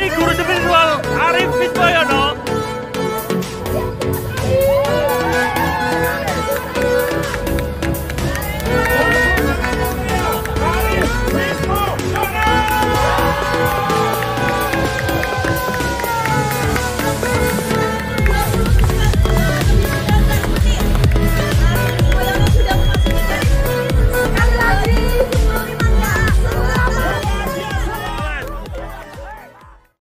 Nico de Arif